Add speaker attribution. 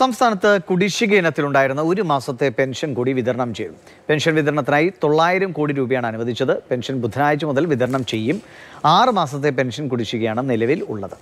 Speaker 1: സംസ്ഥാനത്ത് കുടിശ്ശിക ഇനത്തിലുണ്ടായിരുന്ന ഒരു മാസത്തെ പെൻഷൻ കൂടി വിതരണം ചെയ്തു. പെൻഷൻ വിതരണത്തിനായി തൊള്ളായിരം കോടി രൂപയാണ് അനുവദിച്ചത്. പെൻഷൻ ബുധനാഴ്ച മുതൽ വിതരണം ചെയ്യും. ആറ് മാസത്തെ പെൻഷൻ കുടിശ്ശികയാണ് നിലവിൽ ഉള്ളത്.